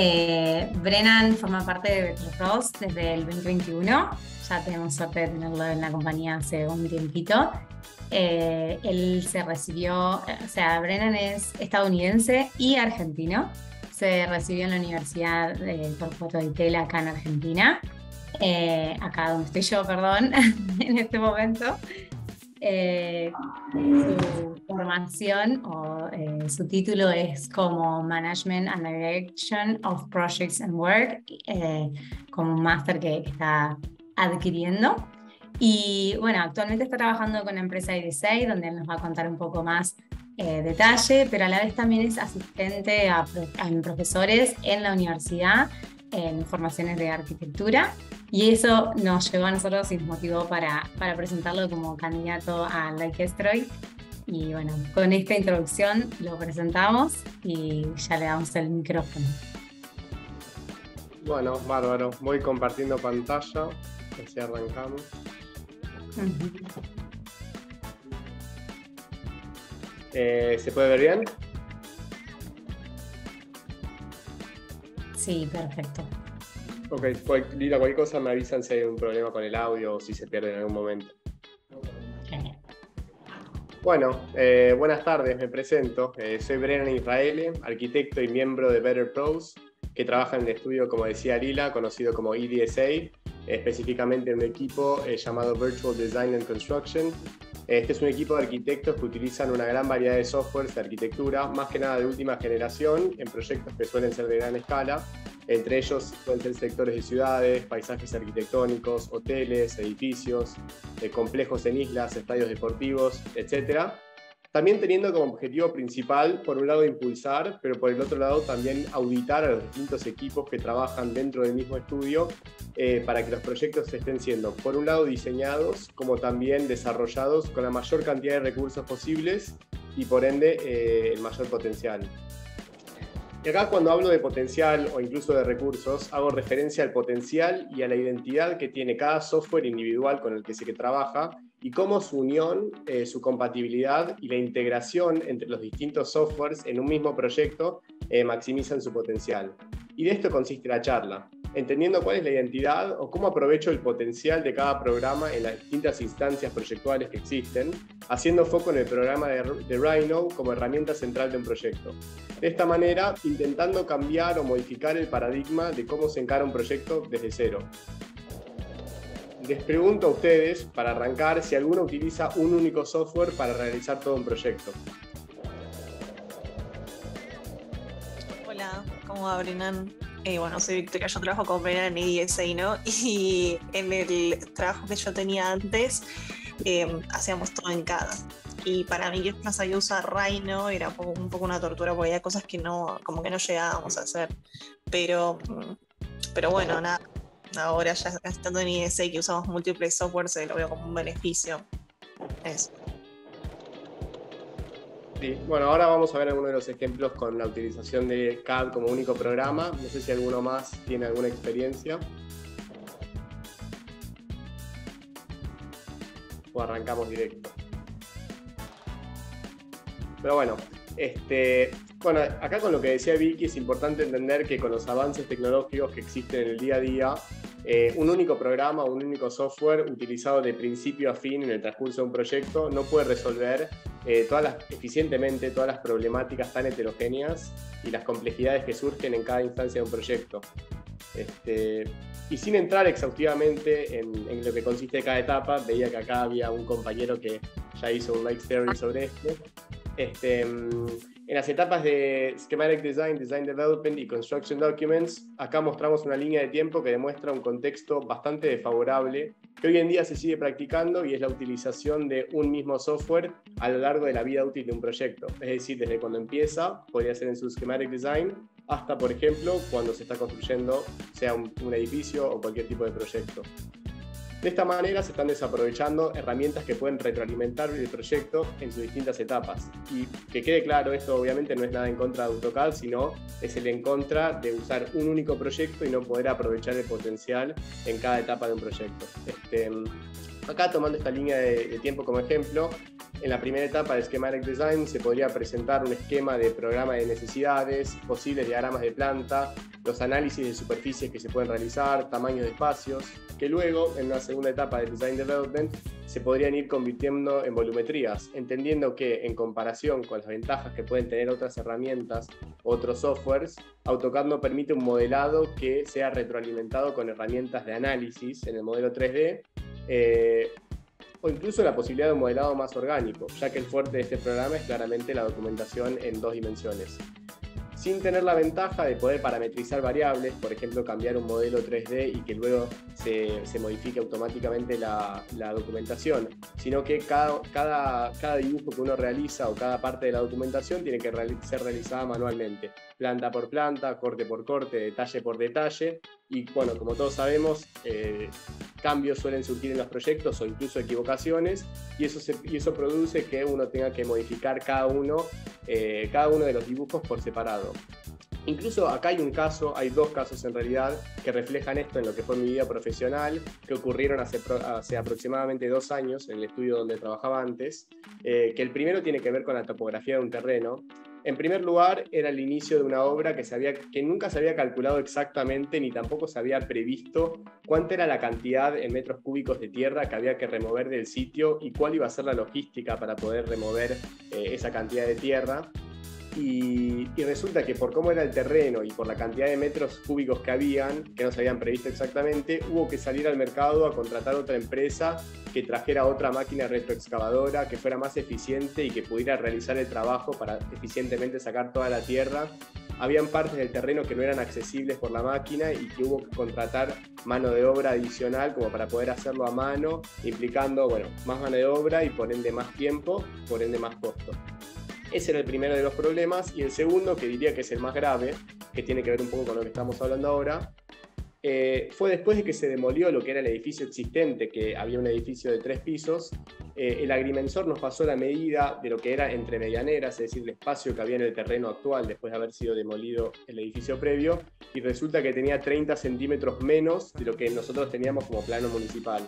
Eh, Brennan forma parte de Ross desde el 2021. Ya tenemos suerte de tenerlo en la compañía hace un tiempito. Eh, él se recibió, o sea, Brennan es estadounidense y argentino. Se recibió en la Universidad de Torcuato de Tela acá en Argentina. Eh, acá donde estoy yo, perdón, en este momento. Eh, su formación o eh, su título es como Management and Direction of Projects and Work, como un máster que, está adquiriendo. Y bueno, actualmente está trabajando con la empresa IDSA, donde nos va a contar un poco más detalle, pero a la vez también es asistente a, a profesores en la universidad en formaciones de arquitectura y eso nos llevó a nosotros y nos motivó para, para presentarlo como candidato a Like Estroy. Y bueno, con esta introducción lo presentamos y ya le damos el micrófono. Bueno, bárbaro. Voy compartiendo pantalla, así arrancamos. Eh, ¿Se puede ver bien? Sí, perfecto. Ok, Lila, cualquier cosa me avisan si hay un problema con el audio o si se pierde en algún momento. Bueno, eh, buenas tardes, me presento. Eh, soy Brennan Israele, arquitecto y miembro de Better Pros, que trabaja en el estudio, como decía Lila, conocido como EDSA, específicamente en un equipo eh, llamado Virtual Design and Construction. Este es un equipo de arquitectos que utilizan una gran variedad de softwares de arquitectura, más que nada de última generación, en proyectos que suelen ser de gran escala, entre ellos pueden ser sectores de ciudades, paisajes arquitectónicos, hoteles, edificios, eh, complejos en islas, estadios deportivos, etc. También teniendo como objetivo principal, por un lado, impulsar, pero por el otro lado también auditar a los distintos equipos que trabajan dentro del mismo estudio eh, para que los proyectos estén siendo, por un lado, diseñados, como también desarrollados con la mayor cantidad de recursos posibles y por ende eh, el mayor potencial. Y acá cuando hablo de potencial o incluso de recursos, hago referencia al potencial y a la identidad que tiene cada software individual con el que se trabaja y cómo su unión, eh, su compatibilidad y la integración entre los distintos softwares en un mismo proyecto eh, maximizan su potencial. Y de esto consiste la charla entendiendo cuál es la identidad o cómo aprovecho el potencial de cada programa en las distintas instancias proyectuales que existen, haciendo foco en el programa de, Rhino como herramienta central de un proyecto. De esta manera, intentando cambiar o modificar el paradigma de cómo se encara un proyecto desde cero. Les pregunto a ustedes, para arrancar, si alguno utiliza un único software para realizar todo un proyecto. Hola, ¿cómo va, Brennan? Eh, bueno, soy Victoria, yo trabajo con Brennan en EDSA, ¿no? Y en el trabajo que yo tenía antes, em, hacíamos todo en CAD. Y para mí que no sabía usar Rhino era un poco una tortura porque había cosas que no, como que no llegábamos a hacer. Pero, mm, pero bueno, nada, ahora ya estando en EDSA que usamos múltiples softwares, lo veo como un beneficio. Eso bueno, ahora vamos a ver algunos de los ejemplos con la utilización de CAD como único programa. No sé si alguno más tiene alguna experiencia. O arrancamos directo. Pero bueno, este, bueno, acá con lo que decía Vicky es importante entender que con los avances tecnológicos que existen en el día a día, eh, un único programa un único software utilizado de principio a fin en el transcurso de un proyecto no puede resolver eh, todas las, eficientemente todas las problemáticas tan heterogéneas y las complejidades que surgen en cada instancia de un proyecto. Este, y sin entrar exhaustivamente en, lo que consiste cada etapa, veía que acá había un compañero que ya hizo un like theory sobre esto. Este, en las etapas de Schematic Design, Design Development y Construction Documents, acá mostramos una línea de tiempo que demuestra un contexto bastante desfavorable que hoy en día se sigue practicando y es la utilización de un mismo software a lo largo de la vida útil de un proyecto. Es decir, desde cuando empieza, podría ser en su Schematic Design, hasta, por ejemplo, cuando se está construyendo, sea un, un edificio o cualquier tipo de proyecto. De esta manera se están desaprovechando herramientas que pueden retroalimentar el proyecto en sus distintas etapas. Y que quede claro, esto obviamente no es nada en contra de AutoCAD, sino es el en contra de usar un único proyecto y no poder aprovechar el potencial en cada etapa de un proyecto. Este, acá tomando esta línea de, tiempo como ejemplo, en la primera etapa de Schematic Design se podría presentar un esquema de programa de necesidades, posibles diagramas de planta, los análisis de superficies que se pueden realizar, tamaños de espacios, que luego, en una segunda etapa de Design Development, se podrían ir convirtiendo en volumetrías, entendiendo que en comparación con las ventajas que pueden tener otras herramientas, otros softwares, AutoCAD no permite un modelado que sea retroalimentado con herramientas de análisis en el modelo 3D, eh, o incluso la posibilidad de un modelado más orgánico, ya que el fuerte de este programa es claramente la documentación en dos dimensiones sin tener la ventaja de poder parametrizar variables, por ejemplo, cambiar un modelo 3D y que luego se, se modifique automáticamente la, la, documentación, sino que cada, cada, cada, dibujo que uno realiza o cada parte de la documentación tiene que ser realizada manualmente, planta por planta, corte por corte, detalle por detalle, y bueno, como todos sabemos, eh, cambios suelen surgir en los proyectos o incluso equivocaciones, y eso, y eso produce que uno tenga que modificar cada uno, eh, cada uno de los dibujos por separado. Incluso acá hay un caso, hay dos casos en realidad que reflejan esto en lo que fue mi vida profesional, que ocurrieron hace, aproximadamente dos años en el estudio donde trabajaba antes, eh, que el primero tiene que ver con la topografía de un terreno en primer lugar, era el inicio de una obra que, nunca se había calculado exactamente ni tampoco se había previsto cuánta era la cantidad en metros cúbicos de tierra que había que remover del sitio y cuál iba a ser la logística para poder remover eh, esa cantidad de tierra. Y, resulta que por cómo era el terreno y por la cantidad de metros cúbicos que habían, que no se habían previsto exactamente, hubo que salir al mercado a contratar otra empresa que trajera otra máquina retroexcavadora que fuera más eficiente y que pudiera realizar el trabajo para eficientemente sacar toda la tierra. Habían partes del terreno que no eran accesibles por la máquina y que hubo que contratar mano de obra adicional como para poder hacerlo a mano, implicando bueno, más mano de obra y por ende más tiempo, por ende más costo. Ese era el primero de los problemas. Y el segundo, que diría que es el más grave, que tiene que ver un poco con lo que estamos hablando ahora, eh, fue después de que se demolió lo que era el edificio existente, que había un edificio de tres pisos, eh, el agrimensor nos pasó la medida de lo que era entre medianeras, es decir, el espacio que había en el terreno actual después de haber sido demolido el edificio previo, y resulta que tenía 30 centímetros menos de lo que nosotros teníamos como plano municipal.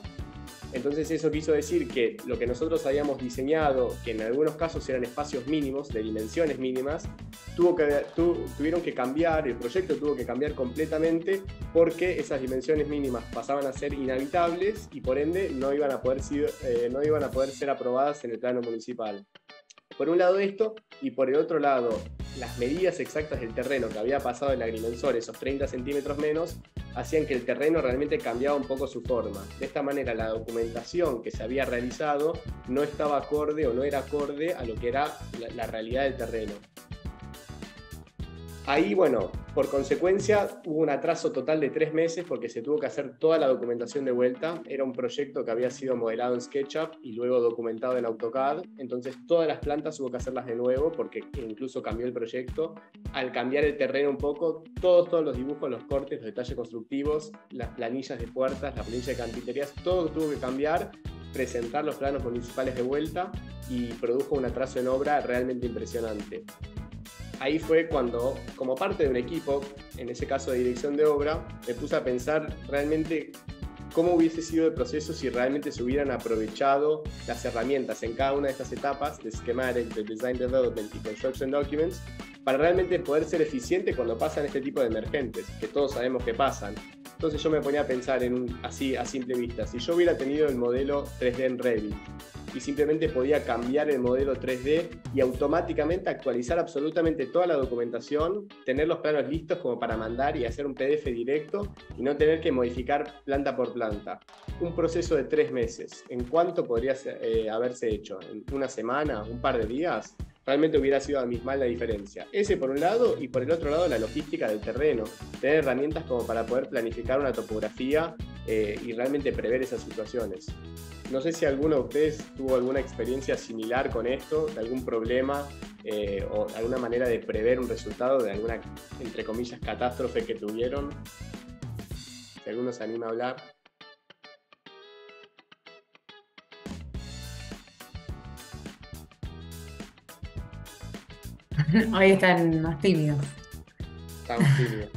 Entonces eso quiso decir que lo que nosotros habíamos diseñado, que en algunos casos eran espacios mínimos, de dimensiones mínimas, tuvo que, tuvieron que cambiar, el proyecto tuvo que cambiar completamente porque esas dimensiones mínimas pasaban a ser inhabitables y por ende no iban a poder, eh, no iban a poder ser aprobadas en el plano municipal. Por un lado esto, y por el otro lado, las medidas exactas del terreno que había pasado el agrimensor, esos 30 centímetros menos, hacían que el terreno realmente cambiaba un poco su forma. De esta manera la documentación que se había realizado no estaba acorde o no era acorde a lo que era la, realidad del terreno. Ahí, bueno, por consecuencia hubo un atraso total de tres meses porque se tuvo que hacer toda la documentación de vuelta. Era un proyecto que había sido modelado en SketchUp y luego documentado en AutoCAD. Entonces todas las plantas hubo que hacerlas de nuevo porque incluso cambió el proyecto. Al cambiar el terreno un poco, todos, los dibujos, los cortes, los detalles constructivos, las planillas de puertas, la planilla de cantilerías, todo tuvo que cambiar presentar los planos municipales de vuelta y produjo un atraso en obra realmente impresionante ahí fue cuando, como parte de un equipo, en ese caso de dirección de obra, me puse a pensar realmente cómo hubiese sido el proceso si realmente se hubieran aprovechado las herramientas en cada una de estas etapas de Schematic, de Design Development y Construction Documents para realmente poder ser eficiente cuando pasan este tipo de emergentes, que todos sabemos que pasan. Entonces yo me ponía a pensar en un, así a simple vista, si yo hubiera tenido el modelo 3D en Revit y simplemente podía cambiar el modelo 3D y automáticamente actualizar absolutamente toda la documentación, tener los planos listos como para mandar y hacer un PDF directo y no tener que modificar planta por planta. Un proceso de tres meses. ¿En cuánto podría eh, haberse hecho? ¿En una semana? ¿Un par de días? Realmente hubiera sido abismal la diferencia. Ese por un lado y por el otro lado la logística del terreno, tener herramientas como para poder planificar una topografía eh, y realmente prever esas situaciones. No sé si alguno de ustedes tuvo alguna experiencia similar con esto, de algún problema eh, o alguna manera de prever un resultado de alguna, entre comillas, catástrofe que tuvieron. Si alguno se anima a hablar. Hoy están más tímidos. Están tímidos.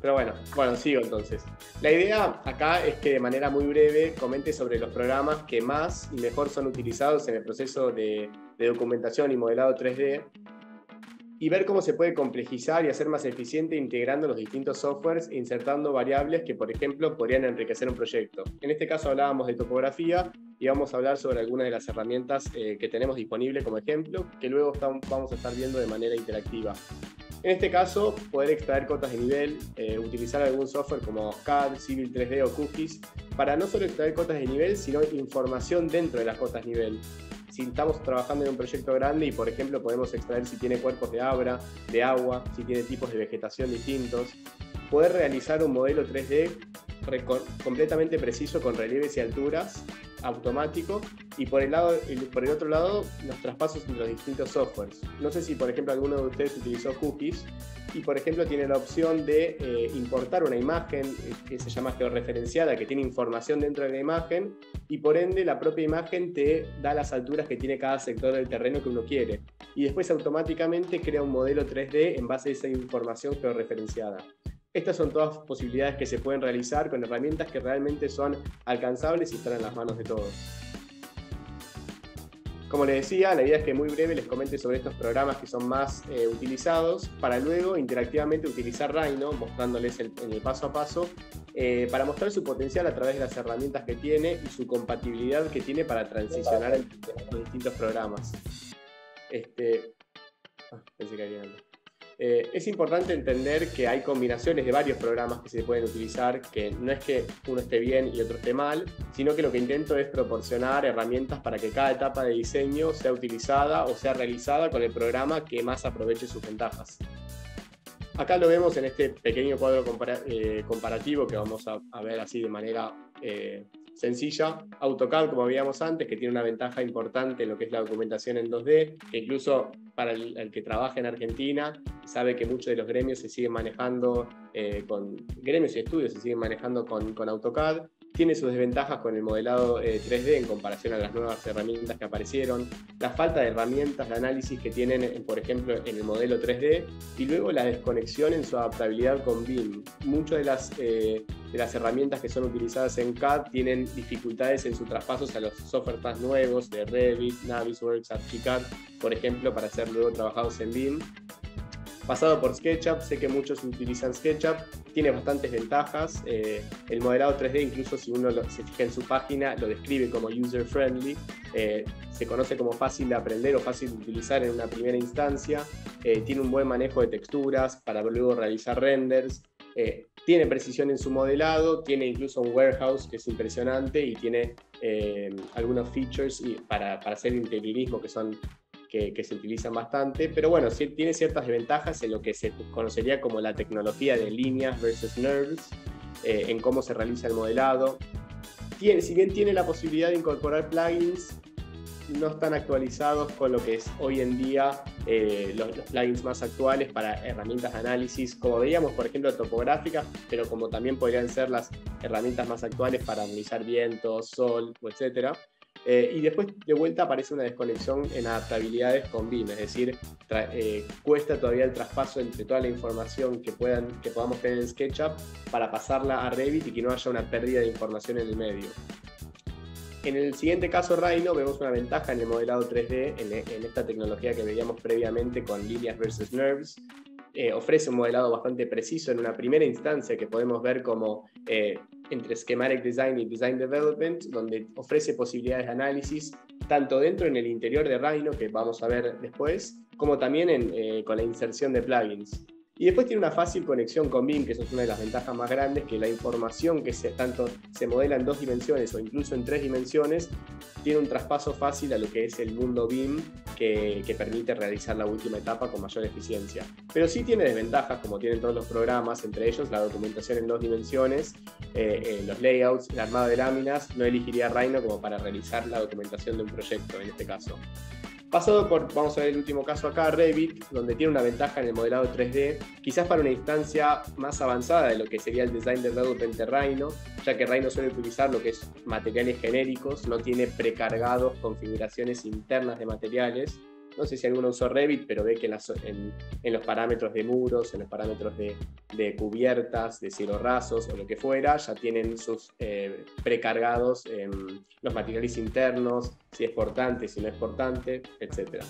Pero bueno, bueno, sigo entonces. La idea acá es que de manera muy breve comente sobre los programas que más y mejor son utilizados en el proceso de, documentación y modelado 3D. Y ver cómo se puede complejizar y hacer más eficiente integrando los distintos softwares e insertando variables que, por ejemplo, podrían enriquecer un proyecto. En este caso hablábamos de topografía y vamos a hablar sobre algunas de las herramientas eh, que tenemos disponibles como ejemplo, que luego vamos a estar viendo de manera interactiva. En este caso, poder extraer cotas de nivel, eh, utilizar algún software como CAD, Civil 3D o Cookies, para no solo extraer cotas de nivel, sino información dentro de las cotas de nivel si estamos trabajando en un proyecto grande y, por ejemplo, podemos extraer si tiene cuerpos de abra, de agua, si tiene tipos de vegetación distintos, poder realizar un modelo 3D completamente preciso con relieves y alturas, automático, y por el, lado, por el otro lado, los traspasos entre los distintos softwares. No sé si, por ejemplo, alguno de ustedes utilizó cookies y, por ejemplo, tiene la opción de eh, importar una imagen eh, que se llama georreferenciada, que tiene información dentro de la imagen, y por ende la propia imagen te da las alturas que tiene cada sector del terreno que uno quiere. Y después automáticamente crea un modelo 3D en base a esa información georreferenciada. Estas son todas posibilidades que se pueden realizar con herramientas que realmente son alcanzables y están en las manos de todos. Como les decía, la idea es que muy breve les comente sobre estos programas que son más eh, utilizados para luego interactivamente utilizar Rhino, mostrándoles el, el paso a paso, eh, para mostrar su potencial a través de las herramientas que tiene y su compatibilidad que tiene para transicionar entre los distintos programas. Este, ah, pensé que había eh, es importante entender que hay combinaciones de varios programas que se pueden utilizar, que no es que uno esté bien y otro esté mal, sino que lo que intento es proporcionar herramientas para que cada etapa de diseño sea utilizada o sea realizada con el programa que más aproveche sus ventajas. Acá lo vemos en este pequeño cuadro eh, comparativo que vamos a, ver así de manera eh, sencilla. AutoCAD, como veíamos antes, que tiene una ventaja importante en lo que es la documentación en 2D, que incluso para el, que trabaja en Argentina, sabe que muchos de los gremios se siguen manejando eh, con, gremios y estudios se siguen manejando con, con AutoCAD. Tiene sus desventajas con el modelado 3D eh, en comparación a las nuevas herramientas que aparecieron, la falta de herramientas de análisis que tienen, por ejemplo, en el modelo 3D, y luego la desconexión en su adaptabilidad con BIM. Muchas de las, eh, de las herramientas que son utilizadas en CAD tienen dificultades en su traspaso a los softwares más nuevos de Revit, Navisworks, ArchiCAD, por ejemplo, para ser luego trabajados en BIM pasado por SketchUp, sé que muchos utilizan SketchUp, tiene bastantes ventajas. Eh, el modelado 3D, incluso si uno se fija en su página, lo describe como user friendly. Eh, se conoce como fácil de aprender o fácil de utilizar en una primera instancia. Eh, tiene un buen manejo de texturas para luego realizar renders. tiene precisión en su modelado, tiene incluso un warehouse que es impresionante y tiene algunos features para, para hacer interiorismo que son que, se utilizan bastante, pero bueno, sí, tiene ciertas desventajas en lo que se conocería como la tecnología de líneas versus nerves, eh, en cómo se realiza el modelado. Tiene, si bien tiene la posibilidad de incorporar plugins, no están actualizados con lo que es hoy en día eh, los, plugins más actuales para herramientas de análisis, como veíamos, por ejemplo, topográficas, pero como también podrían ser las herramientas más actuales para analizar vientos, sol, etcétera. Eh, y después de vuelta aparece una desconexión en adaptabilidades con BIM, es decir, eh, cuesta todavía el traspaso entre toda la información que, puedan, que podamos tener en SketchUp para pasarla a Revit y que no haya una pérdida de información en el medio. En el siguiente caso, Rhino, vemos una ventaja en el modelado 3D, en, esta tecnología que veíamos previamente con líneas versus nerves. Eh, ofrece un modelado bastante preciso en una primera instancia que podemos ver como entre Schematic Design y Design Development, donde ofrece posibilidades de análisis tanto dentro en el interior de Rhino, que vamos a ver después, como también eh, con la inserción de plugins. Y después tiene una fácil conexión con BIM, que eso es una de las ventajas más grandes, que la información que se, tanto se modela en dos dimensiones o incluso en tres dimensiones, tiene un traspaso fácil a lo que es el mundo BIM que, permite realizar la última etapa con mayor eficiencia. Pero sí tiene desventajas, como tienen todos los programas, entre ellos la documentación en dos dimensiones, eh, eh, los layouts, el armado de láminas. No elegiría Rhino como para realizar la documentación de un proyecto en este caso. Pasado por, vamos a ver el último caso acá, Revit, donde tiene una ventaja en el modelado 3D, quizás para una instancia más avanzada de lo que sería el design development de Rhino, ya que Rhino suele utilizar lo que es materiales genéricos, no tiene precargados configuraciones internas de materiales, no sé si alguno usó Revit, pero ve que en, los parámetros de muros, en los parámetros de, cubiertas, de cielo rasos o lo que fuera, ya tienen sus eh, precargados los materiales internos, si es portante, si no es portante, etc.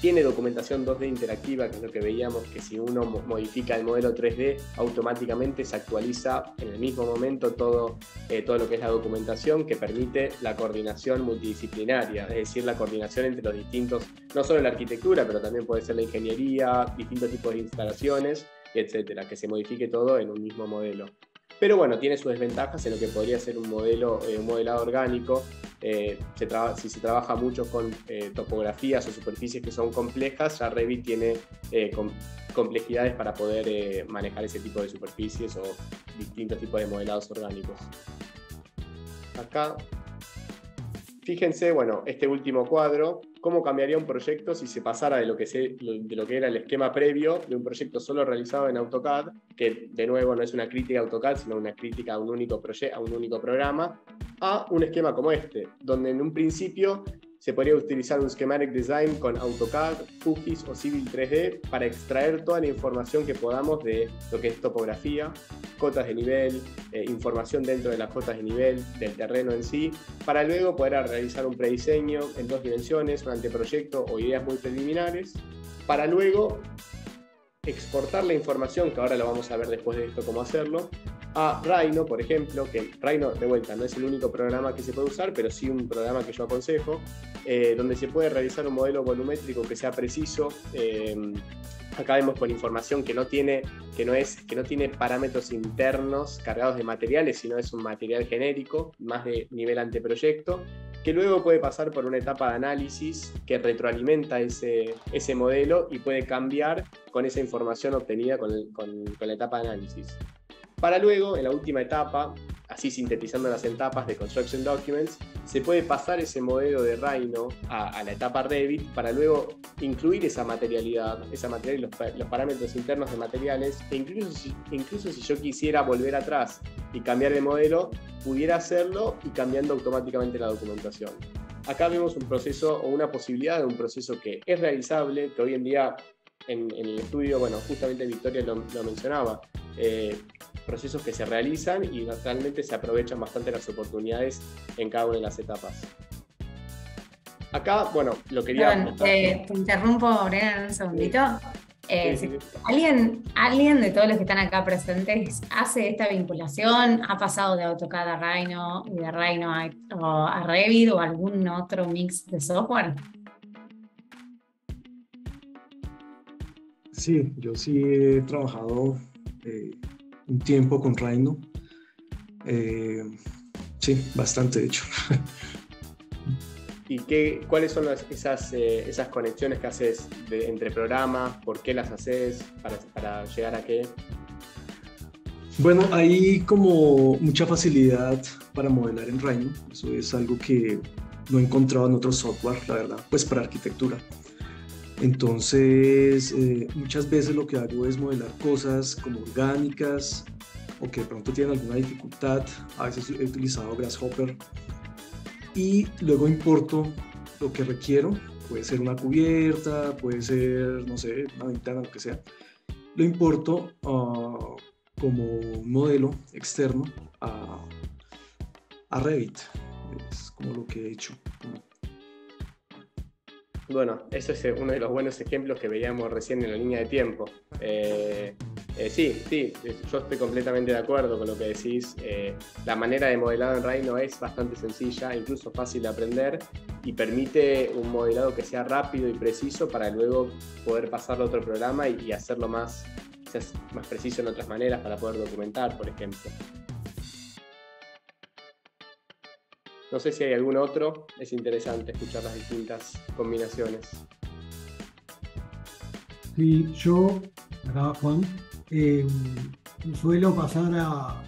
tiene documentación 2D interactiva, que es lo que veíamos, que si uno modifica el modelo 3D, automáticamente se actualiza en el mismo momento todo, eh, todo lo que es la documentación, que permite la coordinación multidisciplinaria, es decir, la coordinación entre los distintos, no solo la arquitectura, pero también puede ser la ingeniería, distintos tipos de instalaciones, etcétera, que se modifique todo en un mismo modelo. Pero bueno, tiene sus desventajas en lo que podría ser un modelo, eh, un modelado orgánico. Eh, si se trabaja mucho con eh, topografías o superficies que son complejas, ya Revit tiene complejidades para poder manejar ese tipo de superficies o distintos tipos de modelados orgánicos. Acá, fíjense, bueno, este último cuadro cómo cambiaría un proyecto si se pasara de lo, que de lo que era el esquema previo de un proyecto solo realizado en AutoCAD, que de nuevo no es una crítica a AutoCAD, sino una crítica a un único, a un único programa, a un esquema como este, donde en un principio se podría utilizar un schematic design con AutoCAD, QGIS o Civil 3D para extraer toda la información que podamos de lo que es topografía, cotas de nivel, eh, información dentro de las cotas de nivel, del terreno en sí, para luego poder realizar un prediseño en dos dimensiones, un anteproyecto o ideas muy preliminares, para luego exportar la información, que ahora lo vamos a ver después de esto cómo hacerlo, a Rhino, por ejemplo, que Rhino, de vuelta, no es el único programa que se puede usar, pero sí un programa que yo aconsejo, eh, donde se puede realizar un modelo volumétrico que sea preciso. Eh, acá vemos con información que no, tiene, que, no es, que no tiene parámetros internos cargados de materiales, sino es un material genérico, más de nivel anteproyecto, que luego puede pasar por una etapa de análisis que retroalimenta ese, modelo y puede cambiar con esa información obtenida con la etapa de análisis para luego, en la última etapa, así sintetizando las etapas de Construction Documents, se puede pasar ese modelo de Rhino a, la etapa Revit para luego incluir esa materialidad, esa los, los parámetros internos de materiales, e incluso incluso si yo quisiera volver atrás y cambiar de modelo, pudiera hacerlo y cambiando automáticamente la documentación. Acá vemos un proceso o una posibilidad de un proceso que es realizable, que hoy en día en, el estudio, bueno, justamente Victoria lo, mencionaba, eh, procesos que se realizan y naturalmente se aprovechan bastante las oportunidades en cada una de las etapas. Acá, bueno, lo quería... te interrumpo, Brennan, un segundito. Eh, ¿alguien, ¿Alguien de todos los que están acá presentes hace esta vinculación? ¿Ha pasado de AutoCAD a Rhino y de Rhino a, a Revit o algún otro mix de software? Sí, yo sí he trabajado eh, un tiempo con Rhino. Eh, sí, bastante de hecho. ¿Y qué, cuáles son esas, eh, esas conexiones que haces entre programas? ¿Por qué las haces? Para, para, llegar a qué? Bueno, hay como mucha facilidad para modelar en Rhino. Eso es algo que no he encontrado en otro software, la verdad, pues para arquitectura. Entonces, eh, muchas veces lo que hago es modelar cosas como orgánicas o que de pronto tienen alguna dificultad. A veces he utilizado Grasshopper y luego importo lo que requiero. Puede ser una cubierta, puede ser, no sé, una ventana, lo que sea. Lo importo ah, como un modelo externo a, a Revit. Es como lo que he hecho. Bueno, eso es uno de los buenos ejemplos que veíamos recién en la línea de tiempo. Eh, eh, sí, sí, yo estoy completamente de acuerdo con lo que decís. Eh, la manera de modelado en Rhino es bastante sencilla, incluso fácil de aprender y permite un modelado que sea rápido y preciso para luego poder pasarlo a otro programa y, y hacerlo más, más preciso en otras maneras para poder documentar, por ejemplo. No sé si hay algún otro, es interesante escuchar las distintas combinaciones. Sí, yo, acá Juan, eh, suelo pasar a,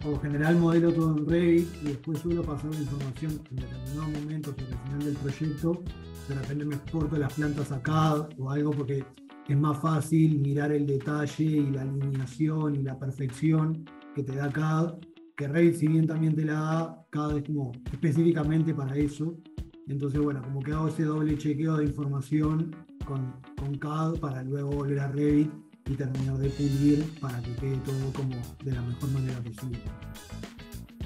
por lo general modelo todo en Revit y después suelo pasar la información en determinados momentos sobre el final del proyecto, de repente me exporto las plantas a CAD o algo porque es más fácil mirar el detalle y la alineación y la perfección que te da CAD que Revit si bien también te la da cada vez como específicamente para eso. Entonces, bueno, como que hago ese doble chequeo de información con, con CAD para luego volver a Revit y terminar de pulir para que quede todo como de la mejor manera posible.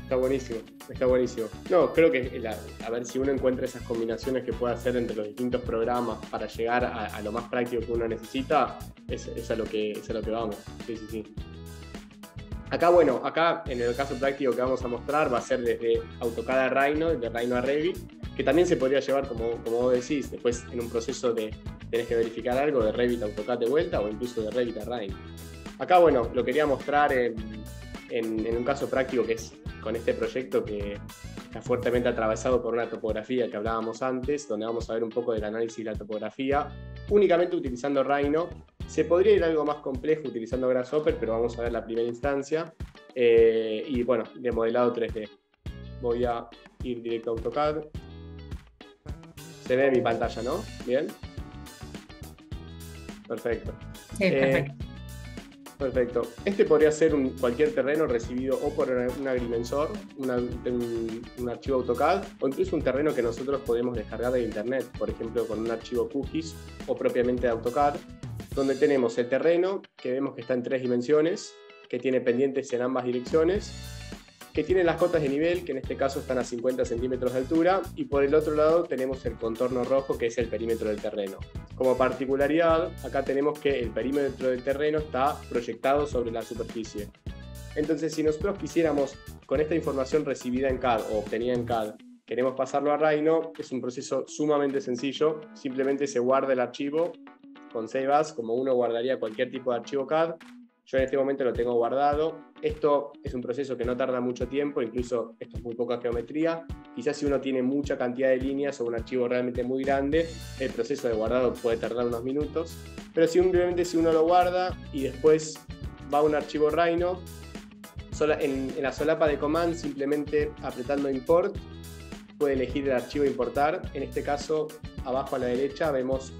Está buenísimo, está buenísimo. No, creo que a ver si uno encuentra esas combinaciones que puede hacer entre los distintos programas para llegar a, lo más práctico que uno necesita, es, es, lo que, es a lo que vamos. Sí, sí, sí. Acá, bueno, acá en el caso práctico que vamos a mostrar va a ser desde AutoCAD a Rhino, de Rhino a Revit, que también se podría llevar, como, como vos decís, después en un proceso de tenés que verificar algo de Revit a AutoCAD de vuelta o incluso de Revit a Rhino. Acá, bueno, lo quería mostrar en, en, un caso práctico que es con este proyecto que está fuertemente atravesado por una topografía que hablábamos antes, donde vamos a ver un poco del análisis de la topografía, únicamente utilizando Rhino se podría ir algo más complejo utilizando Grasshopper, pero vamos a ver la primera instancia. Eh, y bueno, de modelado 3D. Voy a ir directo a AutoCAD. Se ve mi pantalla, ¿no? ¿Bien? Perfecto. Sí, eh, perfecto. perfecto. Este podría ser un, cualquier terreno recibido o por un agrimensor, un, un, archivo AutoCAD, o incluso un terreno que nosotros podemos descargar de internet, por ejemplo, con un archivo cookies o propiamente de AutoCAD donde tenemos el terreno, que vemos que está en tres dimensiones, que tiene pendientes en ambas direcciones, que tiene las cotas de nivel, que en este caso están a 50 centímetros de altura, y por el otro lado tenemos el contorno rojo, que es el perímetro del terreno. Como particularidad, acá tenemos que el perímetro del terreno está proyectado sobre la superficie. Entonces, si nosotros quisiéramos, con esta información recibida en CAD o obtenida en CAD, queremos pasarlo a Rhino, es un proceso sumamente sencillo, simplemente se guarda el archivo con Save como uno guardaría cualquier tipo de archivo CAD. Yo en este momento lo tengo guardado. Esto es un proceso que no tarda mucho tiempo, incluso esto es muy poca geometría. Quizás si uno tiene mucha cantidad de líneas o un archivo realmente muy grande, el proceso de guardado puede tardar unos minutos. Pero simplemente si uno lo guarda y después va a un archivo Rhino, en, en la solapa de command simplemente apretando import puede elegir el archivo importar. En este caso, abajo a la derecha vemos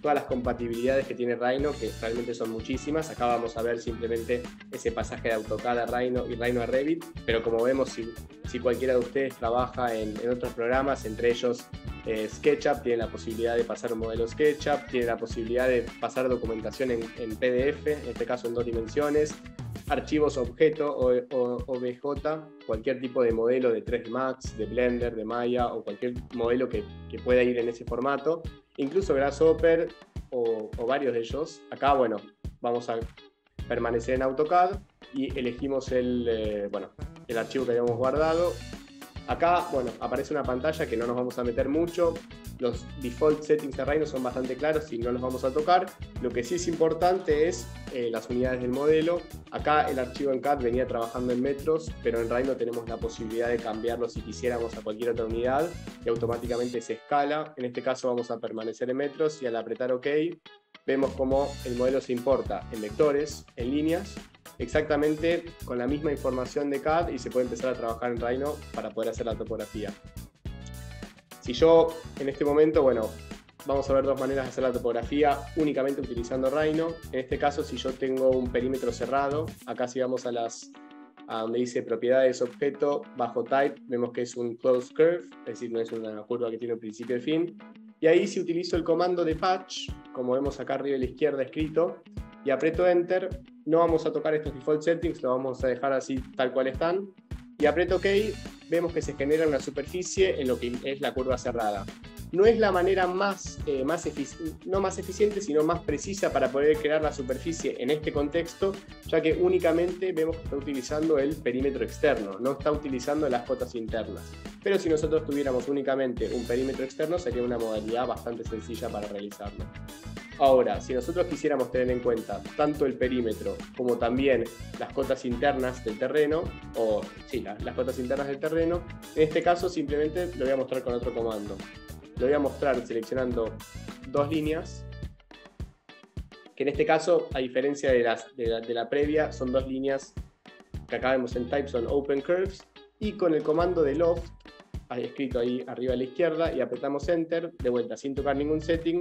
todas las compatibilidades que tiene Rhino, que realmente son muchísimas. Acá vamos a ver simplemente ese pasaje de AutoCAD a Rhino y Rhino a Revit, pero como vemos, si, si cualquiera de ustedes trabaja en, otros programas, entre ellos eh, SketchUp, tiene la posibilidad de pasar un modelo SketchUp, tiene la posibilidad de pasar documentación en, en PDF, en este caso en dos dimensiones, archivos objeto o, OBJ, cualquier tipo de modelo de 3D Max, de Blender, de Maya o cualquier modelo que, que pueda ir en ese formato incluso Grasshopper o, o varios de ellos. Acá, bueno, vamos a permanecer en AutoCAD y elegimos el, eh, bueno, el archivo que habíamos guardado Acá, bueno, aparece una pantalla que no nos vamos a meter mucho. Los default settings de Rhino son bastante claros y no los vamos a tocar. Lo que sí es importante es eh, las unidades del modelo. Acá el archivo en CAD venía trabajando en metros, pero en Rhino tenemos la posibilidad de cambiarlo si quisiéramos a cualquier otra unidad y automáticamente se escala. En este caso vamos a permanecer en metros y al apretar OK vemos cómo el modelo se importa en vectores, en líneas exactamente con la misma información de CAD y se puede empezar a trabajar en Rhino para poder hacer la topografía. Si yo en este momento, bueno, vamos a ver dos maneras de hacer la topografía únicamente utilizando Rhino. En este caso, si yo tengo un perímetro cerrado, acá si vamos a las a donde dice propiedades objeto bajo type, vemos que es un closed curve, es decir, no es una curva que tiene un principio y fin. Y ahí si utilizo el comando de patch, como vemos acá arriba a la izquierda escrito, y aprieto enter, no vamos a tocar estos default settings, lo vamos a dejar así tal cual están. Y aprieto OK, vemos que se genera una superficie en lo que es la curva cerrada. No es la manera más, eh, no más eficiente, sino más precisa para poder crear la superficie en este contexto, ya que únicamente vemos que está utilizando el perímetro externo, no está utilizando las cotas internas. Pero si nosotros tuviéramos únicamente un perímetro externo, sería una modalidad bastante sencilla para realizarlo. Ahora, si nosotros quisiéramos tener en cuenta tanto el perímetro como también las cotas internas del terreno, o sí, las, cotas internas del terreno, en este caso simplemente lo voy a mostrar con otro comando. Lo voy a mostrar seleccionando dos líneas, que en este caso, a diferencia de, las, de, la, previa, son dos líneas que acá vemos en type, son open curves, y con el comando de loft, escrito ahí arriba a la izquierda, y apretamos enter, de vuelta sin tocar ningún setting,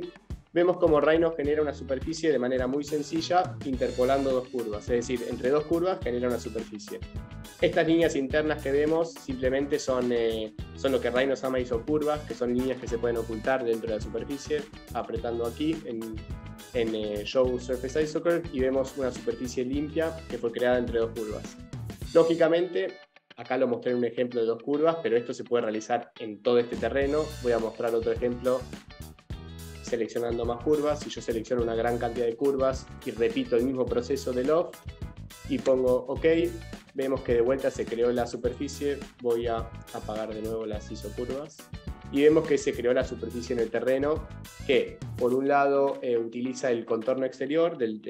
vemos como Rhino genera una superficie de manera muy sencilla interpolando dos curvas, es decir, entre dos curvas genera una superficie. Estas líneas internas que vemos simplemente son, eh, son lo que Rhino llama isocurvas, que son líneas que se pueden ocultar dentro de la superficie, apretando aquí en, en eh, Show Surface Isocurve y vemos una superficie limpia que fue creada entre dos curvas. Lógicamente, acá lo mostré en un ejemplo de dos curvas, pero esto se puede realizar en todo este terreno. Voy a mostrar otro ejemplo seleccionando más curvas. Si yo selecciono una gran cantidad de curvas y repito el mismo proceso de loft y pongo OK, vemos que de vuelta se creó la superficie. Voy a apagar de nuevo las isocurvas y vemos que se creó la superficie en el terreno que por un lado eh, utiliza el contorno exterior del,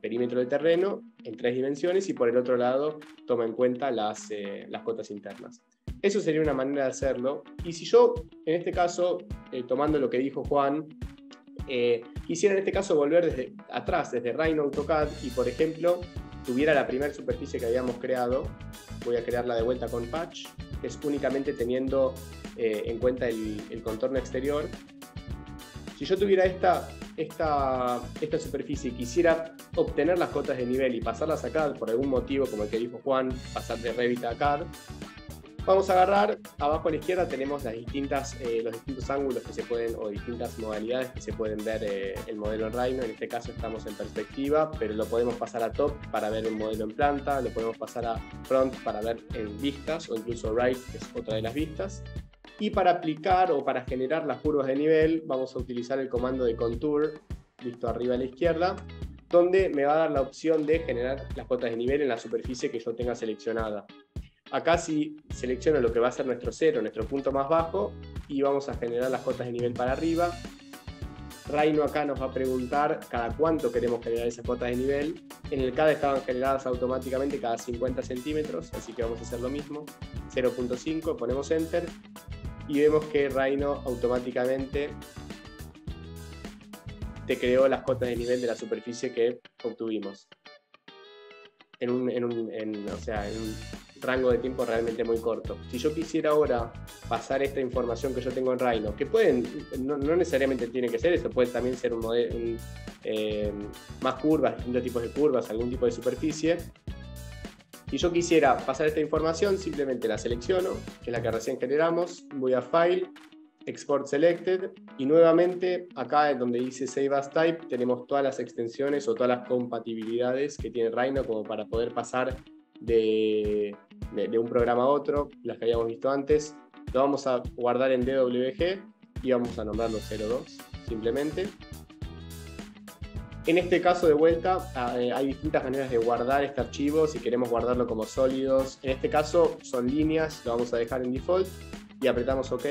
perímetro del terreno en tres dimensiones y por el otro lado toma en cuenta las, eh, las cotas internas. Eso sería una manera de hacerlo. Y si yo, en este caso, eh, tomando lo que dijo Juan, quisiera en este caso volver desde atrás, desde Rhino AutoCAD y por ejemplo tuviera la primera superficie que habíamos creado, voy a crearla de vuelta con Patch, es únicamente teniendo eh, en cuenta el, contorno exterior. Si yo tuviera esta, esta, esta superficie y quisiera obtener las cotas de nivel y pasarlas a CAD por algún motivo, como el que dijo Juan, pasar de Revit a CAD, Vamos a agarrar, abajo a la izquierda tenemos las distintas, eh, los distintos ángulos que se pueden, o distintas modalidades que se pueden ver eh, el modelo en Rhino. En este caso estamos en perspectiva, pero lo podemos pasar a top para ver el modelo en planta, lo podemos pasar a front para ver en vistas, o incluso right, que es otra de las vistas. Y para aplicar o para generar las curvas de nivel, vamos a utilizar el comando de contour, visto arriba a la izquierda, donde me va a dar la opción de generar las cotas de nivel en la superficie que yo tenga seleccionada. Acá sí selecciono lo que va a ser nuestro cero, nuestro punto más bajo, y vamos a generar las cotas de nivel para arriba. Rhino acá nos va a preguntar cada cuánto queremos generar esas cotas de nivel. En el CAD estaban generadas automáticamente cada 50 centímetros, así que vamos a hacer lo mismo. 0.5, ponemos Enter y vemos que Rhino automáticamente te creó las cotas de nivel de la superficie que obtuvimos. En un, en un, o sea, en un rango de tiempo realmente muy corto. Si yo quisiera ahora pasar esta información que yo tengo en Rhino, que pueden, no, necesariamente tiene que ser eso, puede también ser un modelo, eh, más curvas, distintos tipos de curvas, algún tipo de superficie. Si yo quisiera pasar esta información, simplemente la selecciono, que es la que recién generamos, voy a File, Export Selected, y nuevamente acá donde dice Save as Type tenemos todas las extensiones o todas las compatibilidades que tiene Rhino como para poder pasar de, de, un programa a otro, las que habíamos visto antes. Lo vamos a guardar en DWG y vamos a nombrarlo 02 simplemente. En este caso de vuelta ah, eh, hay distintas maneras de guardar este archivo si queremos guardarlo como sólidos. En este caso son líneas, lo vamos a dejar en default y apretamos OK.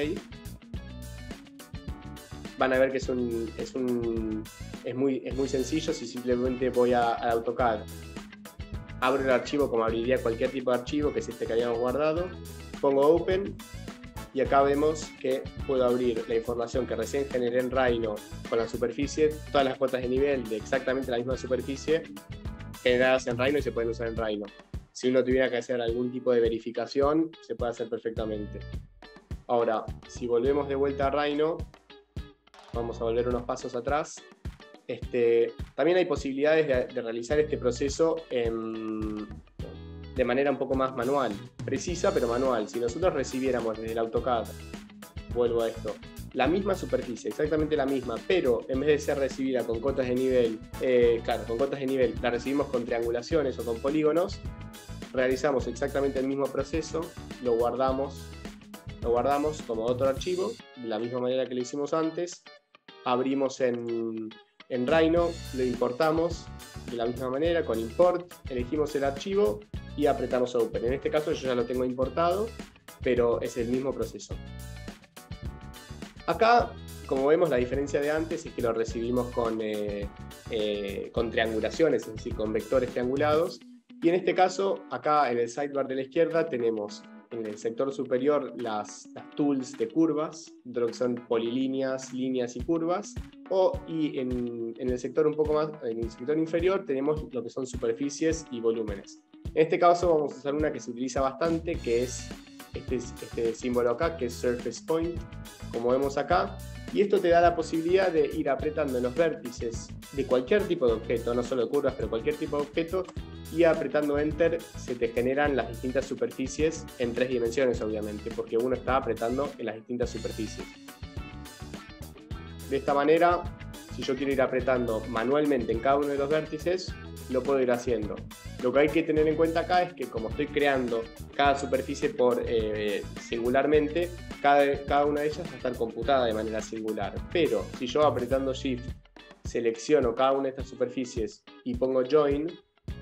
Van a ver que es, un, es, un, es, muy, es muy sencillo si simplemente voy a, a AutoCAD abro el archivo como abriría cualquier tipo de archivo, que es este que habíamos guardado, pongo Open y acá vemos que puedo abrir la información que recién generé en Rhino con la superficie, todas las cuotas de nivel de exactamente la misma superficie generadas en Rhino y se pueden usar en Rhino. Si uno tuviera que hacer algún tipo de verificación, se puede hacer perfectamente. Ahora, si volvemos de vuelta a Rhino, vamos a volver unos pasos atrás este, también hay posibilidades de, realizar este proceso de manera un poco más manual, precisa pero manual. Si nosotros recibiéramos desde el AutoCAD, vuelvo a esto, la misma superficie, exactamente la misma, pero en vez de ser recibida con cotas de nivel, eh, claro, con cotas de nivel, la recibimos con triangulaciones o con polígonos, realizamos exactamente el mismo proceso, lo guardamos, lo guardamos como otro archivo, de la misma manera que lo hicimos antes, abrimos en, en Rhino lo importamos de la misma manera, con import, elegimos el archivo y apretamos Open. En este caso yo ya lo tengo importado, pero es el mismo proceso. Acá, como vemos, la diferencia de antes es que lo recibimos con, eh, eh, con triangulaciones, es decir, con vectores triangulados. Y en este caso, acá en el sidebar de la izquierda tenemos en el sector superior las, tools de curvas, que son polilíneas, líneas y curvas, o y en, el sector un poco más, en el sector inferior tenemos lo que son superficies y volúmenes. En este caso vamos a usar una que se utiliza bastante, que es este, este símbolo acá, que es Surface Point, como vemos acá, y esto te da la posibilidad de ir apretando en los vértices de cualquier tipo de objeto, no solo curvas, pero cualquier tipo de objeto, y apretando Enter se te generan las distintas superficies en tres dimensiones, obviamente, porque uno está apretando en las distintas superficies. De esta manera, si yo quiero ir apretando manualmente en cada uno de los vértices, lo puedo ir haciendo. Lo que hay que tener en cuenta acá es que como estoy creando cada superficie por eh, singularmente, cada, cada una de ellas va a estar computada de manera singular. Pero si yo apretando Shift selecciono cada una de estas superficies y pongo Join,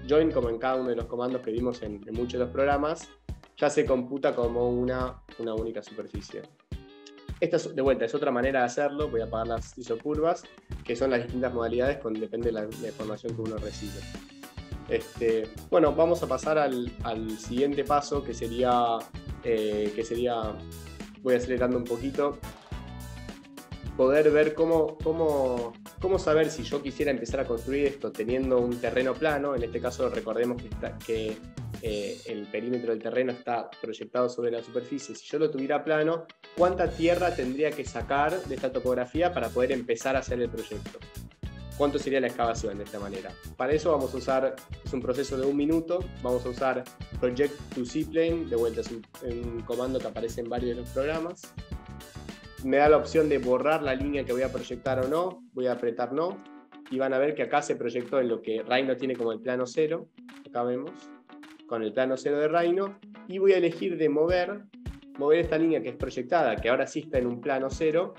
Join como en cada uno de los comandos que vimos en, en muchos de los programas, ya se computa como una, una única superficie. Esta es, de vuelta es otra manera de hacerlo, voy a apagar las isocurvas, que son las distintas modalidades, con, depende de la, la información que uno recibe. Este, bueno, vamos a pasar al, siguiente paso, que sería, eh, que sería, voy acelerando un poquito, poder ver cómo, cómo, cómo saber si yo quisiera empezar a construir esto teniendo un terreno plano, en este caso recordemos que eh, el perímetro del terreno está proyectado sobre la superficie, si yo lo tuviera plano, ¿cuánta tierra tendría que sacar de esta topografía para poder empezar a hacer el proyecto? ¿Cuánto sería la excavación de esta manera? Para eso vamos a usar, es un proceso de un minuto, vamos a usar Project to Seaplane, de vuelta es un, un comando que aparece en varios de los programas, me da la opción de borrar la línea que voy a proyectar o no, voy a apretar no, y van a ver que acá se proyectó en lo que Rhino tiene como el plano cero, acá vemos, con el plano cero de Rhino, y voy a elegir de mover, mover esta línea que es proyectada, que ahora sí está en un plano cero,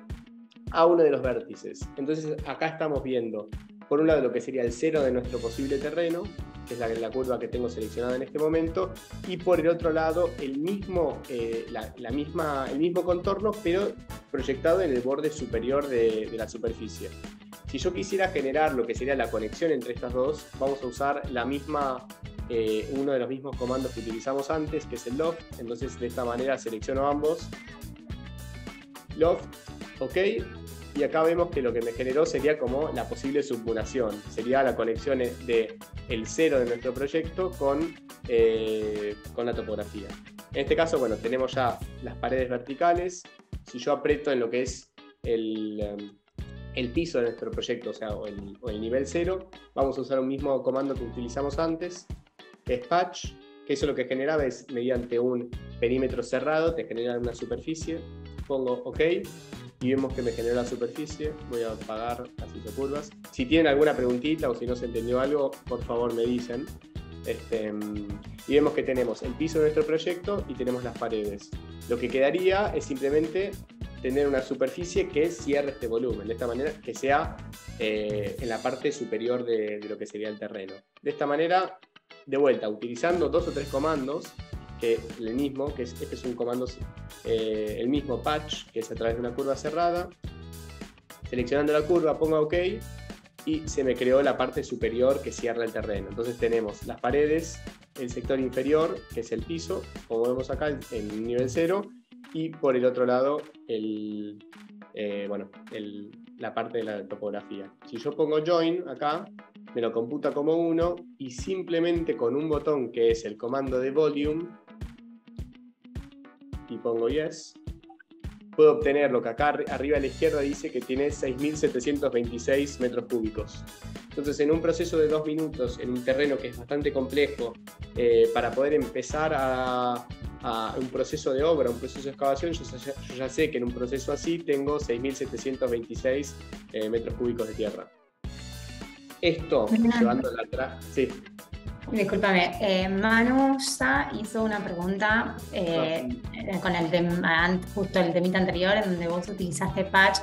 a uno de los vértices. Entonces acá estamos viendo, por un lado, lo que sería el cero de nuestro posible terreno, que es la, curva que tengo seleccionada en este momento, y por el otro lado el mismo, eh, la, misma, el mismo contorno, pero proyectado en el borde superior de, la superficie. Si yo quisiera generar lo que sería la conexión entre estas dos, vamos a usar la misma, eh, uno de los mismos comandos que utilizamos antes, que es el loft. Entonces de esta manera selecciono ambos. Loft, ok, y acá vemos que lo que me generó sería como la posible submunación, sería la conexión de el cero de nuestro proyecto con, eh, con la topografía. En este caso, bueno, tenemos ya las paredes verticales. Si yo aprieto en lo que es el, el piso de nuestro proyecto, o sea, o el, nivel cero, vamos a usar un mismo comando que utilizamos antes, que patch, que eso lo que generaba es mediante un perímetro cerrado, te genera una superficie, pongo OK, y vemos que me generó la superficie. Voy a apagar las isocurvas. Si tienen alguna preguntita o si no se entendió algo, por favor me dicen. Este, y vemos que tenemos el piso de nuestro proyecto y tenemos las paredes. Lo que quedaría es simplemente tener una superficie que cierre este volumen, de esta manera que sea eh, en la parte superior de, de, lo que sería el terreno. De esta manera, de vuelta, utilizando dos o tres comandos, que el mismo, que es, este es un comando, eh, el mismo patch, que es a través de una curva cerrada. Seleccionando la curva, pongo OK y se me creó la parte superior que cierra el terreno. Entonces tenemos las paredes, el sector inferior, que es el piso, como vemos acá, en nivel 0, y por el otro lado, el, eh, bueno, el, la parte de la topografía. Si yo pongo join acá, me lo computa como 1 y simplemente con un botón que es el comando de volume, y pongo yes, puedo obtener lo que acá arriba a la izquierda dice que tiene 6.726 metros cúbicos. Entonces, en un proceso de dos minutos, en un terreno que es bastante complejo, eh, para poder empezar a, a, un proceso de obra, un proceso de excavación, yo, yo ya sé que en un proceso así tengo 6.726 eh, metros cúbicos de tierra. Esto, llevándola atrás, sí. Discúlpame, eh, Manu ya hizo una pregunta eh, con el tema, justo el temita anterior, en donde vos utilizaste patch